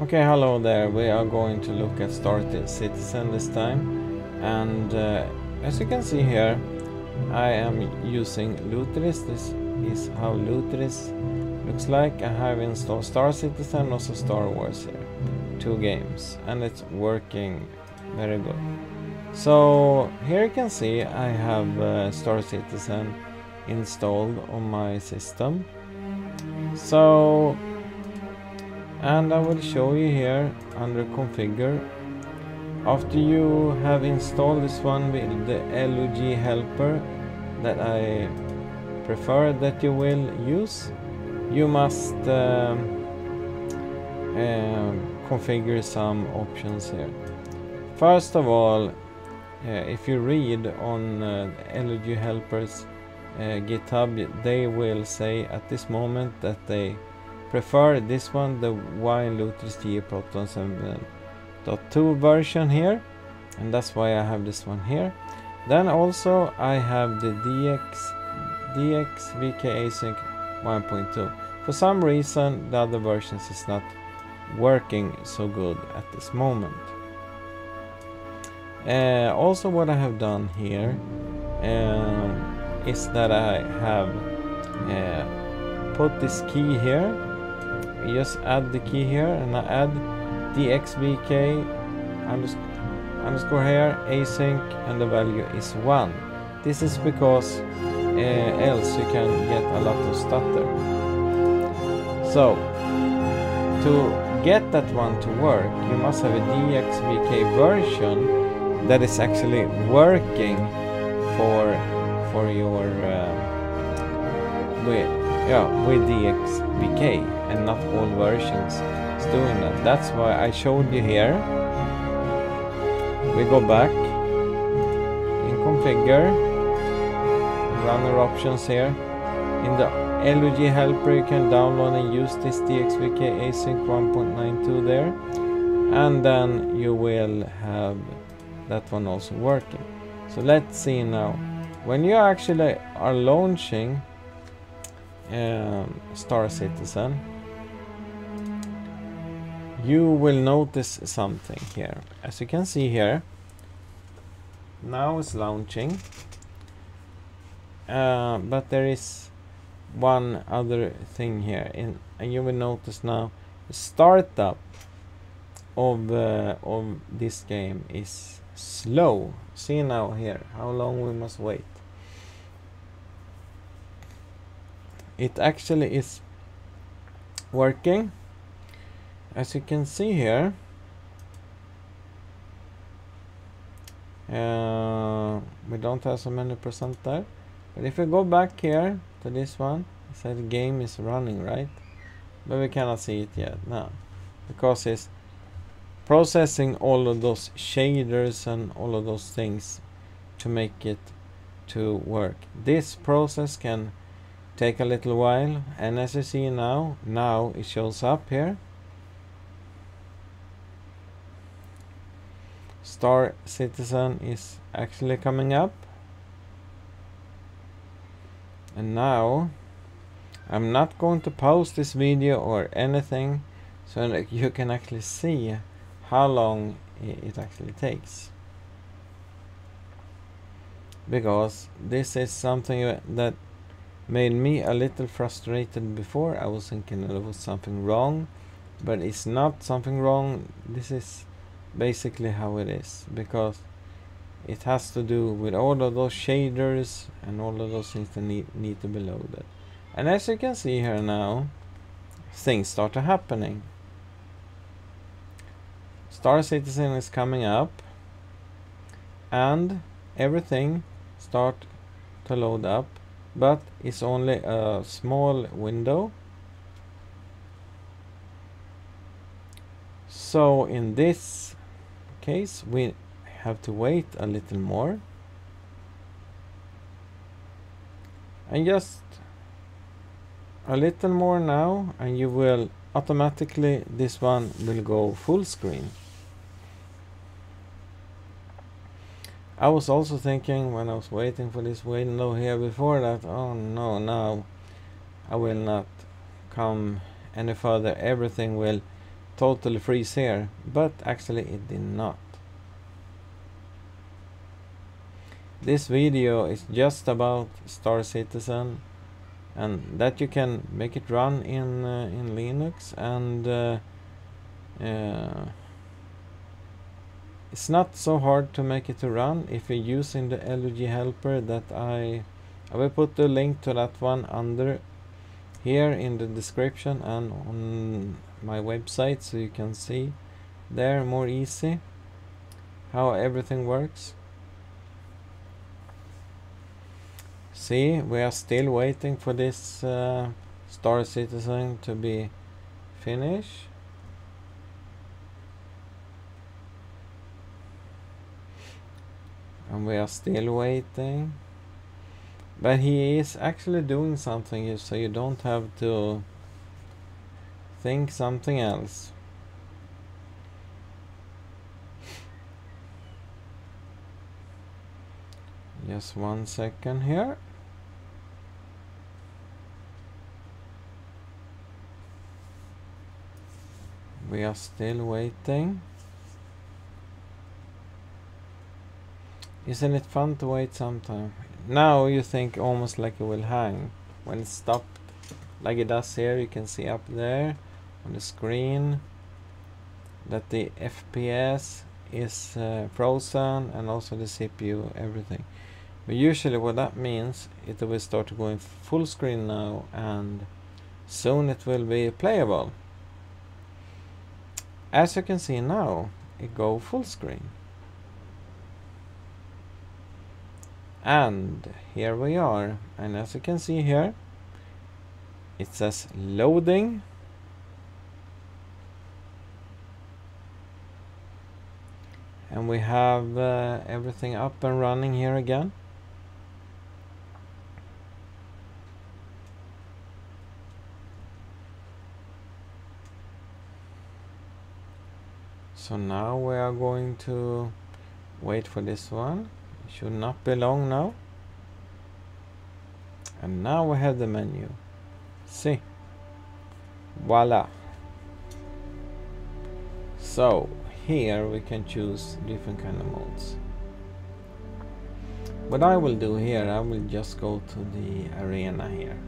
Okay, hello there. We are going to look at Star Citizen this time. And uh, as you can see here, I am using Lutris. This is how Lutris looks like. I have installed Star Citizen, also Star Wars here. Two games. And it's working very good. So here you can see I have uh, Star Citizen installed on my system. So and I will show you here under configure. After you have installed this one with the LUG helper that I prefer that you will use you must uh, configure some options here. First of all uh, if you read on uh, LUG helpers uh, github they will say at this moment that they prefer this one, the Wine Lutris GE Proton 7.2 version here, and that's why I have this one here. Then also I have the DX DX VK Async 1.2. For some reason the other versions is not working so good at this moment. Uh, also what I have done here uh, is that I have uh, put this key here just add the key here and I add dxvk underscore here async and the value is 1 this is because uh, else you can get a lot of stutter so to get that one to work you must have a dxvk version that is actually working for for your uh, with yeah with the dxvk and not all versions is doing that. That's why I showed you here. We go back in configure, runner options here. In the LUG helper you can download and use this DXVK async 1.92 there and then you will have that one also working. So let's see now. When you actually are launching um, Star Citizen you will notice something here. As you can see here, now it's launching, uh, but there is one other thing here, in, and you will notice now startup of uh, of this game is slow. See now here how long we must wait. It actually is working. As you can see here uh, we don't have so many percent there. But if we go back here to this one it said game is running right? But we cannot see it yet now because it's processing all of those shaders and all of those things to make it to work. This process can take a little while and as you see now now it shows up here Star Citizen is actually coming up. And now I'm not going to post this video or anything so you can actually see how long it actually takes. Because this is something that made me a little frustrated before. I was thinking there was something wrong, but it's not something wrong. This is basically how it is because it has to do with all of those shaders and all of those things that need, need to be loaded and as you can see here now things start happening Star Citizen is coming up and everything start to load up but it's only a small window. So in this case we have to wait a little more. And just a little more now and you will automatically this one will go full screen I was also thinking when I was waiting for this window here before that oh no now I will not come any further. Everything will totally freeze here. But actually it did not. This video is just about Star Citizen and that you can make it run in uh, in Linux and uh, uh, it's not so hard to make it to run if you're using the LUG helper that I I will put the link to that one under here in the description and on my website so you can see there more easy how everything works. See we are still waiting for this uh, Star Citizen to be finished and we are still waiting. But he is actually doing something so you don't have to think something else. Just one second here. We are still waiting isn't it fun to wait sometime now you think almost like it will hang. When it's stopped like it does here you can see up there on the screen that the FPS is uh, frozen and also the CPU everything. But usually what that means it will start going full screen now and soon it will be playable. As you can see now it go full screen and here we are. And as you can see here it says loading. And we have uh, everything up and running here again. So now we are going to wait for this one should not be long now. And now we have the menu. See. Voila. So here we can choose different kind of modes. What I will do here, I will just go to the arena here.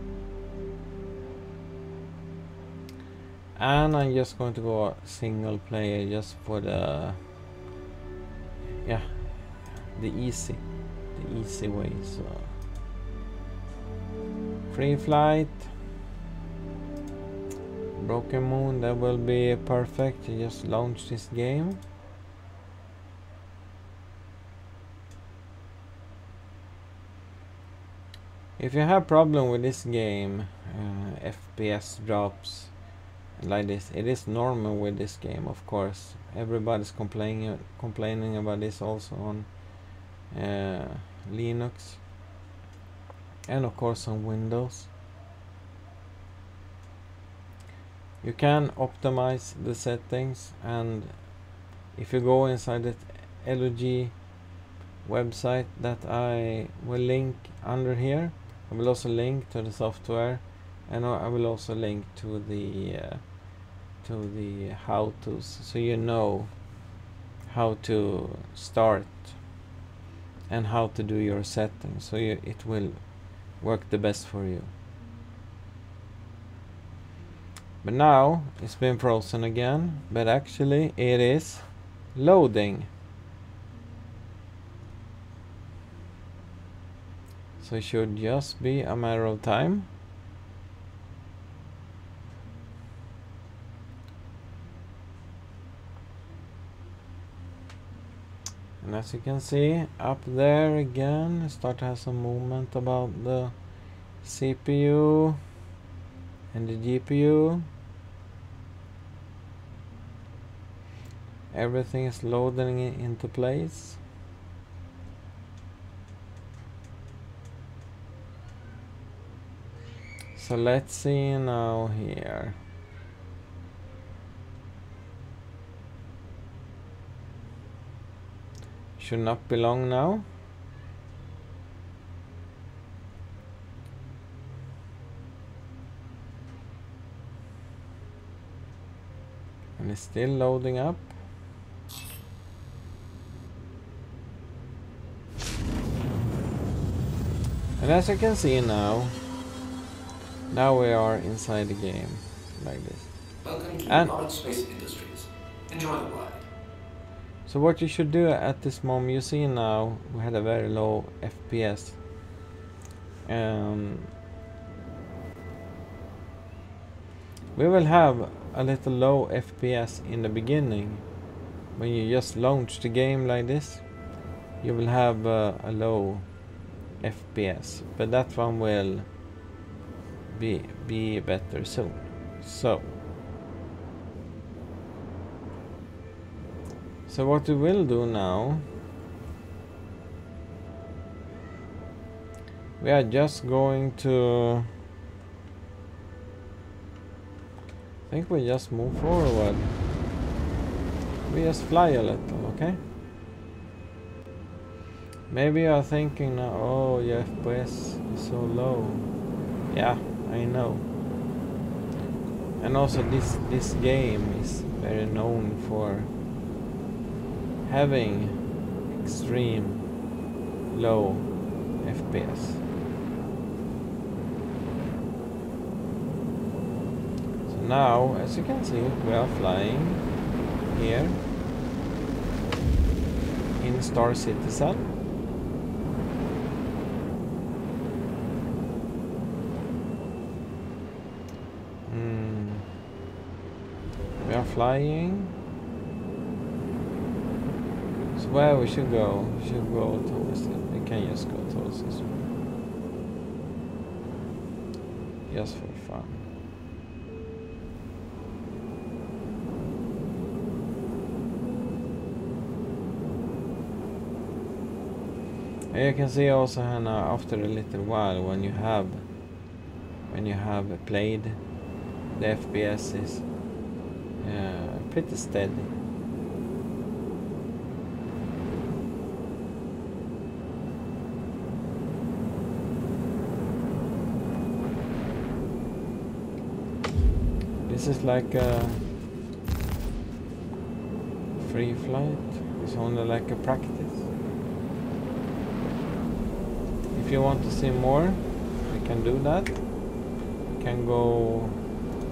And I'm just going to go single player just for the yeah the easy the easy way so. Free flight. Broken moon that will be perfect. You just launch this game. If you have problem with this game uh, FPS drops like this it is normal with this game of course. Everybody's complaining complaining about this also on Linux. And of course on Windows. You can optimize the settings and if you go inside the LUG website that I will link under here I will also link to the software and I will also link to the uh, to the how-tos so you know how to start and how to do your settings so you, it will work the best for you. But now it's been frozen again but actually it is loading. So it should just be a matter of time and as you can see up there again start to have some movement about the CPU and the GPU everything is loading into place. So let's see now here should not belong now. And it's still loading up. And as you can see now, now we are inside the game, like this. Welcome to And- Space Industries. Enjoy the ride. So what you should do at this moment, you see now we had a very low FPS. Um, we will have a little low FPS in the beginning. When you just launch the game like this, you will have uh, a low FPS, but that one will be be better soon. So. So what we will do now we are just going to I think we just move forward. We just fly a little okay? Maybe you are thinking now oh your FPS is so low. Yeah I know. And also this this game is very known for having extreme low FPS. So now, as you can see, we are flying here in Star Citizen. Hmm. We are flying. Where we should go? We should go towards it. We can just go towards this one. Just for fun. And you can see also now after a little while when you have when you have played the FPS is uh, pretty steady. This is like a free flight. It's only like a practice. If you want to see more, we can do that. We can go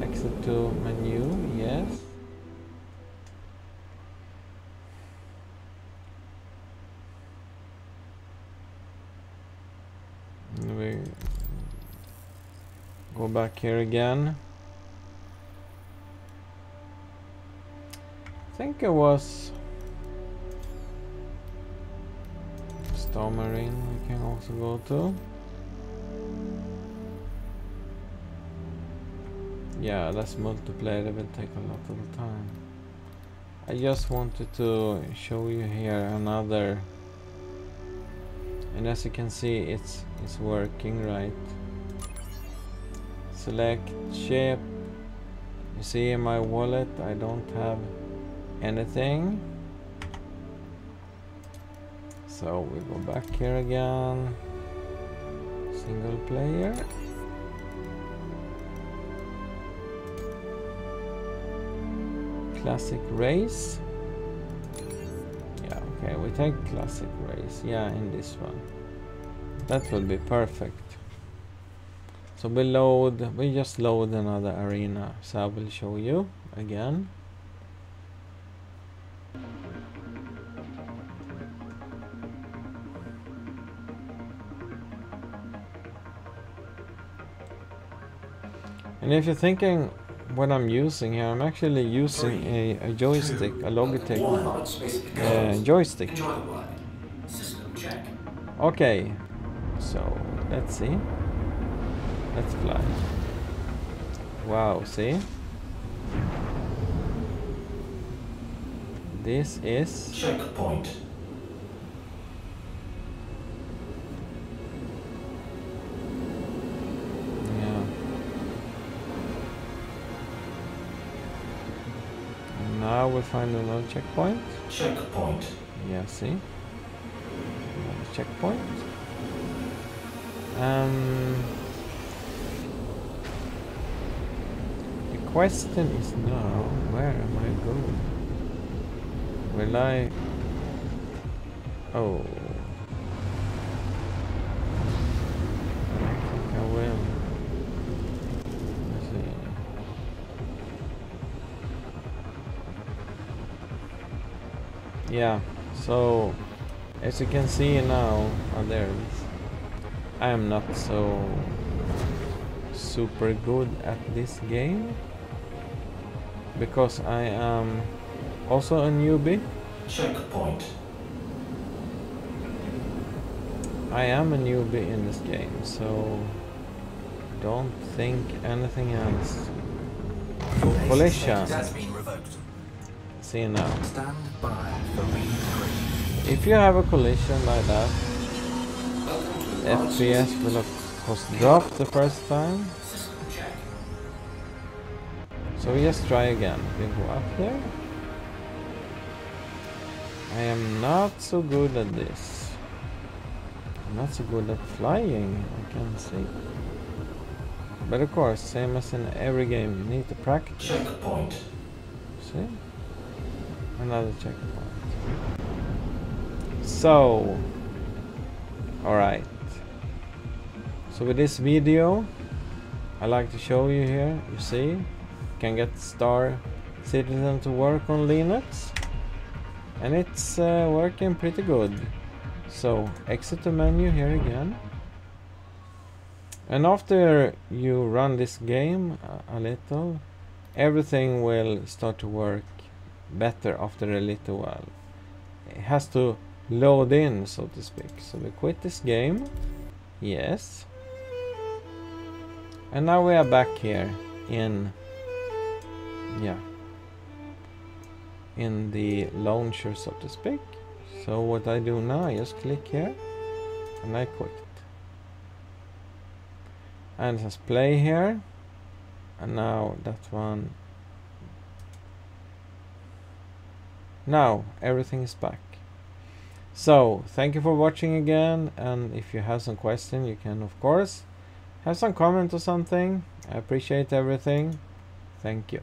exit to menu, yes. We go back here again. I think it was Star Marine we can also go to. Yeah, that's multiplayer, it will take a lot of time. I just wanted to show you here another and as you can see it's it's working right. Select ship. You see in my wallet I don't have anything. So we go back here again. Single player. Classic race. Yeah, okay, we take classic race. Yeah, in this one. That will be perfect. So we load, we just load another arena. So I will show you again. And if you're thinking what I'm using here, I'm actually using a, a joystick, a Logitech Space uh, joystick. Enjoy the ride. System check. Okay, so let's see. Let's fly. Wow, see? This is Checkpoint. Now we find another checkpoint. Checkpoint. Yeah, see? Another checkpoint. Um, the question is now, where am I going? Will I? Oh. Yeah, so as you can see now, oh there it is. I am not so super good at this game because I am also a newbie. Checkpoint. I am a newbie in this game, so don't think anything else. Collision. Has been revoked. See now. Stand by for. If you have a collision like that, Welcome to the Ross FPS will of course drop the first time. So we just try again. We go up there. I am not so good at this. I'm not so good at flying, I can see. But of course, same as in every game, you need to practice. Checkpoint. See? Another checkpoint. So, alright. So with this video, I like to show you here, you see, you can get Star Citizen to work on Linux. And it's uh, working pretty good. So, exit the menu here again. And after you run this game a, a little, everything will start to work better after a little while. It has to load in, so to speak. So we quit this game. Yes. And now we are back here in, yeah, in the launcher, so to speak. So what I do now, I just click here and I quit. And it says play here. And now that one Now everything is back. So thank you for watching again and if you have some question you can of course have some comment or something. I appreciate everything. Thank you.